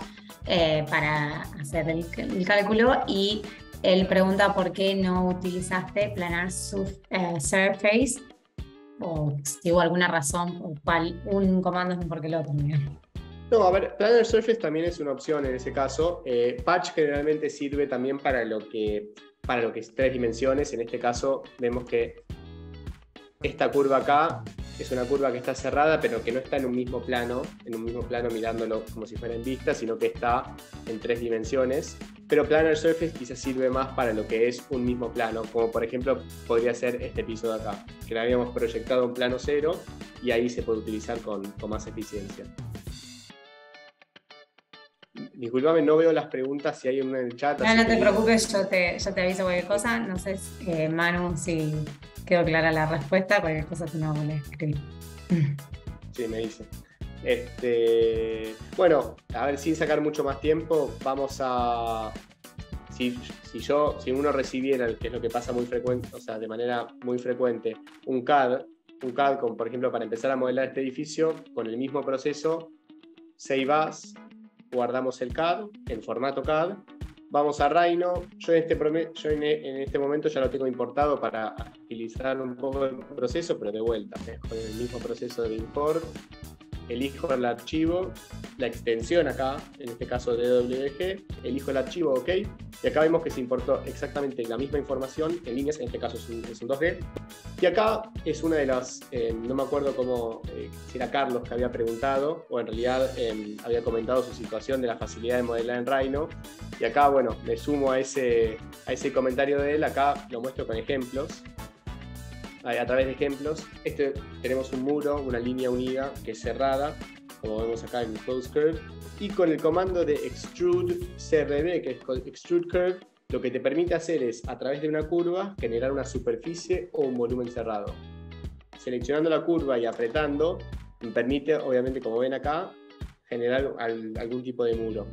eh, para hacer el, el, cálculo y él pregunta por qué no utilizaste planar eh, surface o si hubo alguna razón por cual un comando es mejor que el otro. No, a ver, Planner Surface también es una opción en ese caso. Eh, patch generalmente sirve también para lo que para lo que es tres dimensiones. En este caso vemos que esta curva acá es una curva que está cerrada, pero que no está en un mismo plano, en un mismo plano mirándolo como si fuera en vista, sino que está en tres dimensiones. Pero Planar Surface quizás sirve más para lo que es un mismo plano, como por ejemplo podría ser este piso de acá, que lo habíamos proyectado en plano cero y ahí se puede utilizar con, con más eficiencia. Disculpame, no veo las preguntas si hay una en el chat. No, no te preocupes, yo te, yo te aviso cualquier cosa. No sé, eh, Manu, si quedó clara la respuesta, cualquier cosa si no voy a escribir. Sí, me dice. Este, bueno, a ver, sin sacar mucho más tiempo, vamos a. si, si, yo, si uno recibiera, que es lo que pasa muy frecuente, o sea, de manera muy frecuente, un CAD, un CAD, con, por ejemplo, para empezar a modelar este edificio, con el mismo proceso, save as, guardamos el CAD en formato CAD, vamos a Rhino, yo, en este, yo en, este momento ya lo tengo importado para agilizar un poco el proceso, pero de vuelta, con el mismo proceso de import, elijo el archivo, la extensión acá, en este caso DWG, elijo el archivo OK, y acá vemos que se importó exactamente la misma información en líneas, en este caso es un, 2D. Y acá es una de las, eh, no me acuerdo cómo, eh, si era Carlos que había preguntado, o en realidad em, había comentado su situación de la facilidad de modelar en Rhino. Y acá, bueno, me sumo a ese, a ese comentario de él, acá lo muestro con ejemplos a través de ejemplos. Este, tenemos un muro, una línea unida que es cerrada, como vemos acá en close curve, y con el comando de extrude CRB, que es extrude curve, lo que te permite hacer es, a través de una curva, generar una superficie o un volumen cerrado. Seleccionando la curva y apretando, me permite, obviamente, como ven acá, generar algún tipo de muro.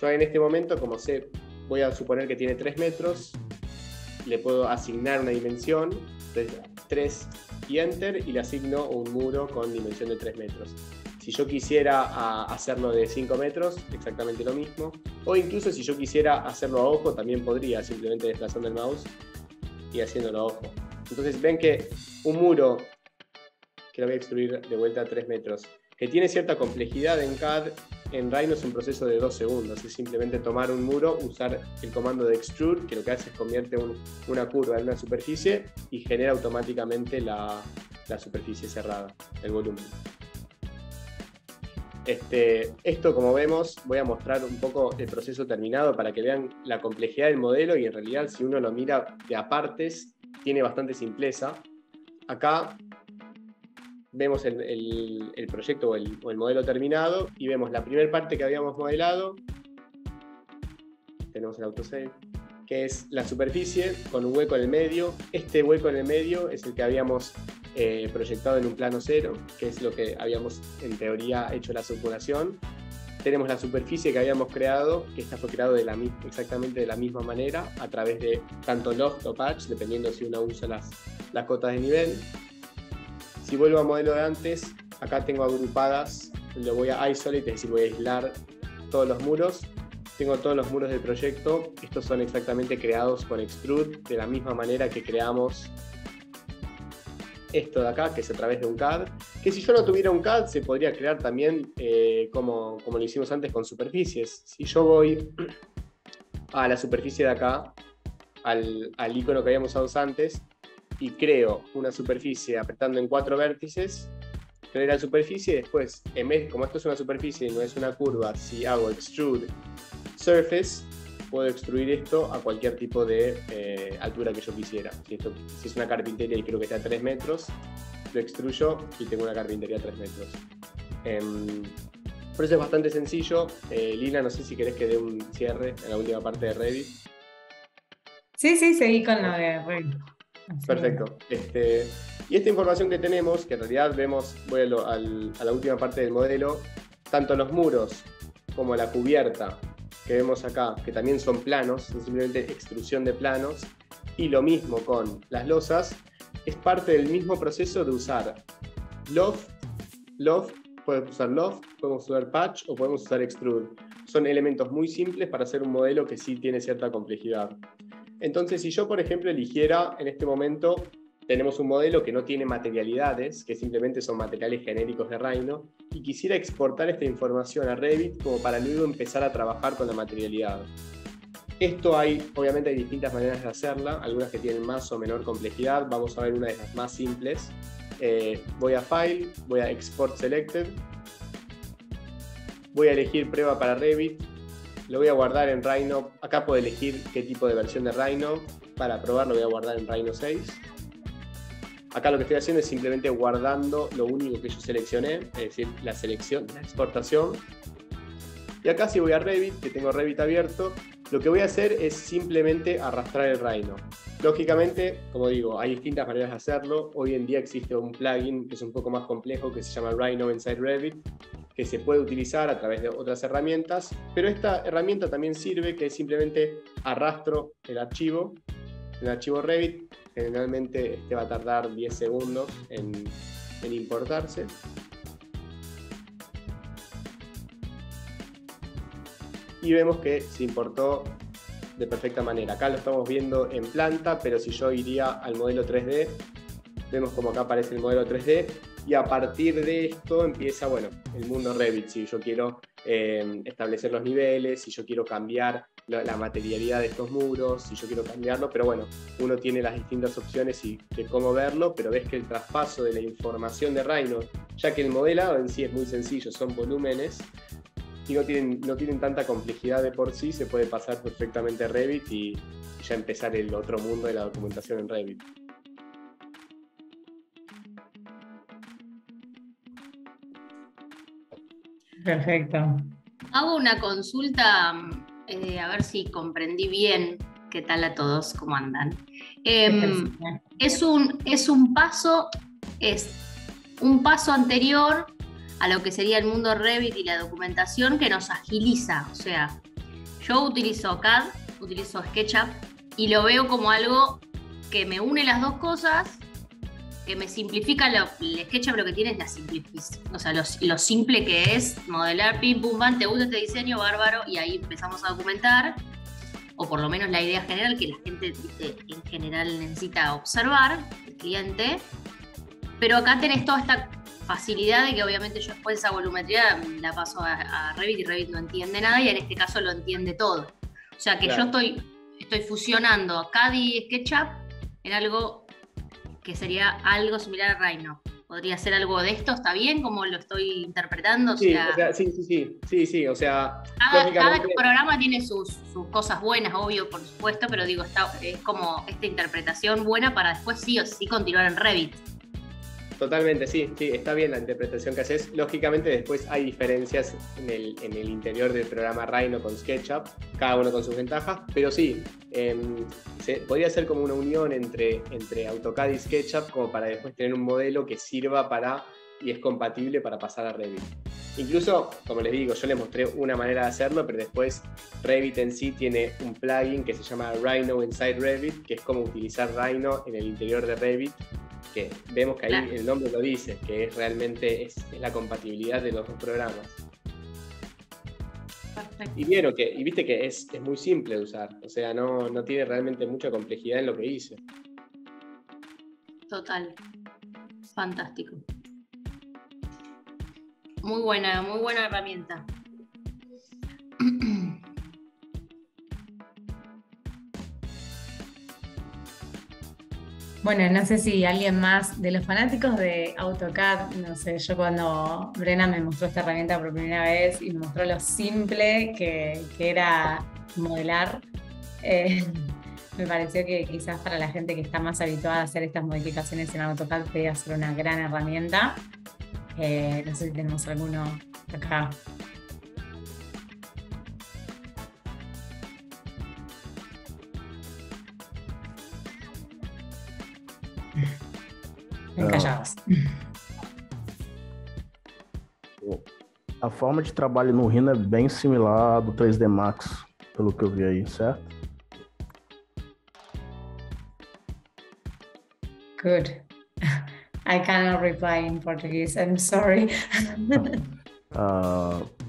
Yo en este momento, como sé, voy a suponer que tiene 3 metros, le puedo asignar una dimensión, 3 y enter, y le asigno un muro con dimensión de 3 metros. Si yo quisiera hacerlo de 5 metros, exactamente lo mismo. O incluso si yo quisiera hacerlo a ojo, también podría, simplemente desplazando el mouse y haciéndolo a ojo. Entonces ven que un muro, que lo voy a extruir de vuelta a 3 metros, que tiene cierta complejidad en CAD, en Rhino es un proceso de 2 segundos. Es simplemente tomar un muro, usar el comando de extrude, que lo que hace es convierte una curva en una superficie y genera automáticamente la, la superficie cerrada, el volumen. Este, esto, como vemos, voy a mostrar un poco el proceso terminado para que vean la complejidad del modelo y en realidad si uno lo mira de apartes, tiene bastante simpleza. Acá vemos el, proyecto o el, modelo terminado y vemos la primera parte que habíamos modelado. Tenemos el autosave, que es la superficie con un hueco en el medio. Este hueco en el medio es el que habíamos eh, proyectado en un plano cero, que es lo que habíamos en teoría hecho la supuración. Tenemos la superficie que habíamos creado, que esta fue creada de la, exactamente de la misma manera, a través de tanto loft o patch, dependiendo si uno usa las, las cotas de nivel. Si vuelvo a modelo de antes, acá tengo agrupadas, lo voy a isolate, es decir, voy a aislar todos los muros. Tengo todos los muros del proyecto, estos son exactamente creados con Extrude, de la misma manera que creamos esto de acá, que es a través de un CAD, que si yo no tuviera un CAD se podría crear también eh, como, como lo hicimos antes con superficies. Si yo voy a la superficie de acá, al, al icono que habíamos usado antes, y creo una superficie apretando en cuatro vértices, creo la superficie después, en vez, como esto es una superficie y no es una curva, si hago extrude surface, puedo extruir esto a cualquier tipo de eh, altura que yo quisiera. Si, esto, si es una carpintería y creo que está a 3 metros, lo extruyo y tengo una carpintería a 3 metros. Em, por eso es bastante sencillo. Eh, Lina, no sé si querés que dé un cierre en la última parte de Revit. Sí, sí, seguí con la de Revit. Perfecto. Este, y esta información que tenemos, que en realidad vemos, voy a, la última parte del modelo, tanto los muros como la cubierta que vemos acá, que también son planos, son simplemente extrusión de planos, y lo mismo con las losas, es parte del mismo proceso de usar loft, loft, podemos usar loft, podemos usar patch o podemos usar extrude. Son elementos muy simples para hacer un modelo que sí tiene cierta complejidad. Entonces, si yo, por ejemplo, eligiera en este momento, tenemos un modelo que no tiene materialidades, que simplemente son materiales genéricos de Rhino, y quisiera exportar esta información a Revit como para luego empezar a trabajar con la materialidad. Esto hay, obviamente hay distintas maneras de hacerla, algunas que tienen más o menor complejidad, vamos a ver una de las más simples. Eh, voy a File, voy a Export Selected, voy a elegir prueba para Revit, lo voy a guardar en Rhino. Acá puedo elegir qué tipo de versión de Rhino. Para probarlo voy a guardar en Rhino 6. Acá lo que estoy haciendo es simplemente guardando lo único que yo seleccioné, es decir, la selección, la exportación. Y acá si voy a Revit, que tengo Revit abierto, lo que voy a hacer es simplemente arrastrar el Rhino. Lógicamente, como digo, hay distintas maneras de hacerlo. Hoy en día existe un plugin que es un poco más complejo que se llama Rhino Inside Revit, que se puede utilizar a través de otras herramientas, pero esta herramienta también sirve que simplemente arrastro el archivo, el archivo Revit, generalmente este va a tardar 10 segundos en, importarse. Y vemos que se importó de perfecta manera. Acá lo estamos viendo en planta, pero si yo iría al modelo 3D, vemos como acá aparece el modelo 3D y a partir de esto empieza, bueno, el mundo Revit. Si yo quiero eh, establecer los niveles, si yo quiero cambiar la, materialidad de estos muros, si yo quiero cambiarlo, pero bueno, uno tiene las distintas opciones y de cómo verlo, pero ves que el traspaso de la información de Rhino, ya que el modelado en sí es muy sencillo, son volúmenes, y no tienen, no tienen tanta complejidad de por sí, se puede pasar perfectamente Revit y ya empezar el otro mundo de la documentación en Revit. Perfecto. Hago una consulta, eh, a ver si comprendí bien qué tal a todos, cómo andan. Em, es, un, es un paso, es un paso anterior a lo que sería el mundo Revit y la documentación que nos agiliza. O sea, yo utilizo CAD, utilizo SketchUp y lo veo como algo que me une las dos cosas que me simplifica lo, el SketchUp lo que tiene es la simplificación, o sea, lo, simple que es modelar, pim, pum, bam, te gusta este diseño, bárbaro, y ahí empezamos a documentar, o por lo menos la idea general que la gente en general necesita observar, el cliente, pero acá tenés toda esta facilidad de que obviamente yo después esa volumetría la paso a, Revit y Revit no entiende nada y en este caso lo entiende todo. O sea que yo estoy, estoy fusionando CAD y SketchUp en algo que sería algo similar a Rhino. ¿Podría ser algo de esto? ¿Está bien como lo estoy interpretando? sí, sí, sí, sí, sí, o sea... Cada, programa tiene sus, cosas buenas, obvio, por supuesto, pero digo, está, es como esta interpretación buena para después sí o sí continuar en Revit. Totalmente, sí, sí, está bien la interpretación que haces. Lógicamente después hay diferencias en el, en el interior del programa Rhino con SketchUp, cada uno con sus ventajas, pero sí, em, se, podría ser como una unión entre, entre AutoCAD y SketchUp como para después tener un modelo que sirva para y es compatible para pasar a Revit. Incluso, como les digo, yo les mostré una manera de hacerlo, pero después Revit en sí tiene un plugin que se llama Rhino Inside Revit, que es como utilizar Rhino en el interior de Revit que vemos que ahí el nombre lo dice, que es realmente es, la compatibilidad de los dos programas. Y vieron que, y viste que es, muy simple de usar, o sea, no, no tiene realmente mucha complejidad en lo que hice. Total. Fantástico. Muy buena, muy buena herramienta. Bueno, no sé si alguien más de los fanáticos de AutoCAD, no sé, yo cuando Brena me mostró esta herramienta por primera vez y me mostró lo simple que, era modelar, eh, me pareció que quizás para la gente que está más habituada a hacer estas modificaciones en AutoCAD podría ser una gran herramienta. Eh, no sé si tenemos alguno acá encajadas. A forma de trabalho no Rhino é bem similar à do 3D Max, pelo que eu vi aí, certo? Good. I cannot reply in Portuguese. I'm sorry. uh,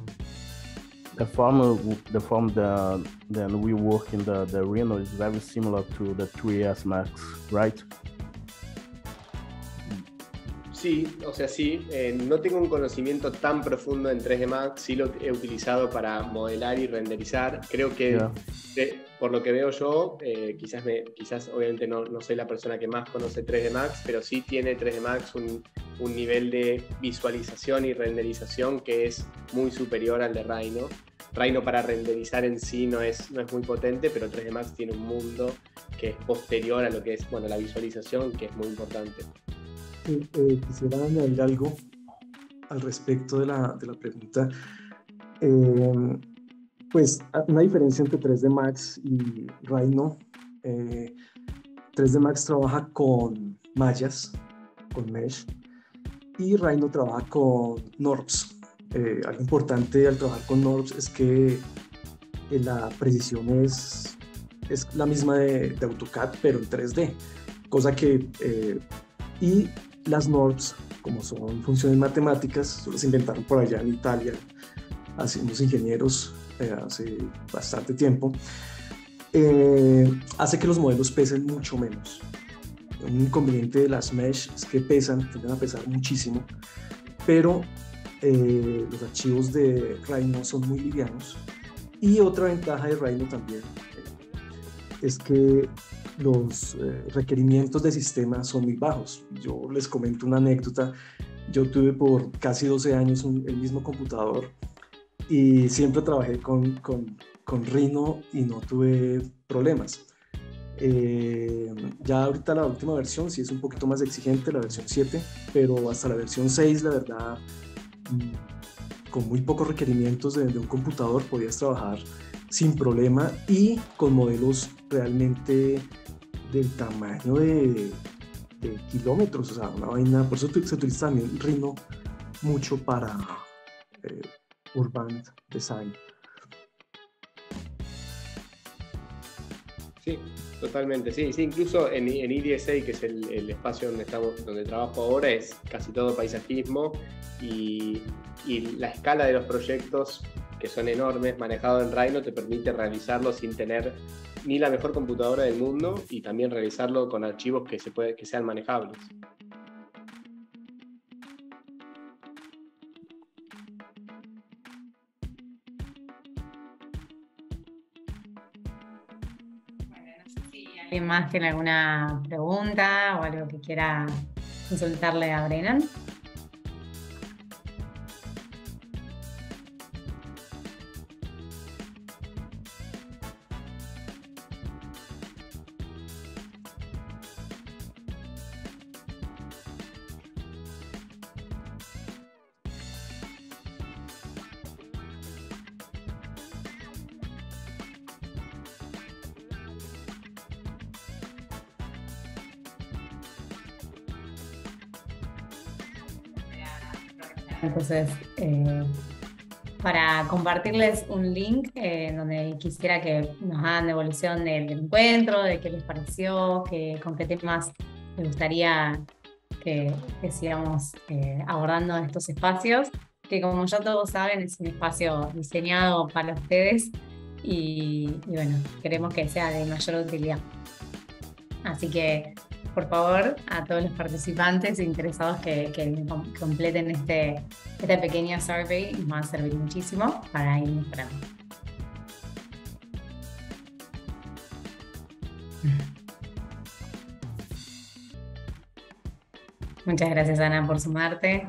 the form, the form that, that we work in the, the Rhino is very similar to the 3S Max, right? Sí, o sea, sí. Eh, no tengo un conocimiento tan profundo en 3D Max, sí lo he utilizado para modelar y renderizar. Creo que, por lo que veo yo, eh, quizás, me, quizás obviamente no, no, soy la persona que más conoce 3D Max, pero sí tiene 3D Max un, un nivel de visualización y renderización que es muy superior al de Rhino. Rhino para renderizar en sí no es, no es muy potente, pero 3D Max tiene un mundo que es posterior a lo que es bueno, la visualización, que es muy importante. Eh, quisiera añadir algo al respecto de la, de la pregunta. Eh, pues una diferencia entre 3D Max y Rhino. 3D eh, Max trabaja con mallas, con mesh, y Rhino trabaja con NURBS, eh, algo importante al trabajar con NORBS es que la precisión es, es la misma de, AutoCAD, pero en 3D, cosa que... Y las NORBS, como son funciones matemáticas, se inventaron por allá en Italia, hace unos ingenieros hace bastante tiempo, hace que los modelos pesen mucho menos. Un inconveniente de las mesh es que pesan, tienden a pesar muchísimo, pero eh, los archivos de Rhino son muy livianos. Y otra ventaja de Rhino también eh, es que los eh, requerimientos de sistema son muy bajos. Yo les comento una anécdota. Yo tuve por casi 12 años el mismo computador y siempre trabajé con, con, con Rhino y no tuve problemas. ya ahorita la última versión sí es un poquito más exigente, la versión 7, pero hasta la versión 6 la verdad con muy pocos requerimientos de, un computador podías trabajar sin problema y con modelos realmente del tamaño de, kilómetros, o sea, una vaina, por eso se utiliza también Rhino mucho para eh, urban design. Sí, totalmente, sí, sí, incluso en, en IDSA, que es el, espacio donde estamos, donde trabajo ahora, es casi todo paisajismo y, la escala de los proyectos, que son enormes, manejado en Rhino, te permite realizarlo sin tener ni la mejor computadora del mundo y también realizarlo con archivos que, se puede, que sean manejables. ¿Alguien más tiene alguna pregunta o algo que quiera consultarle a Brennan? Entonces, eh, para compartirles un link eh, donde quisiera que nos hagan devolución del, encuentro, de qué les pareció, que, con qué temas les gustaría que, sigamos eh, abordando estos espacios, que como ya todos saben es un espacio diseñado para ustedes y bueno, queremos que sea de mayor utilidad. Así que por favor, a todos los participantes interesados que, completen este, este pequeño survey, nos va a servir muchísimo para ir mejorando. Muchas gracias, Ana, por sumarte.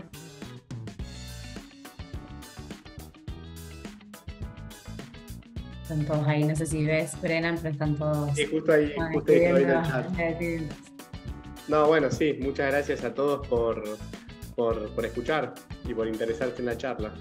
Están todos ahí, no sé si ves, Brennan, pero están todos. Sí, justo ahí, justo ahí, ahí el chat. No, bueno, sí, muchas gracias a todos por, por, por escuchar y por interesarse en la charla.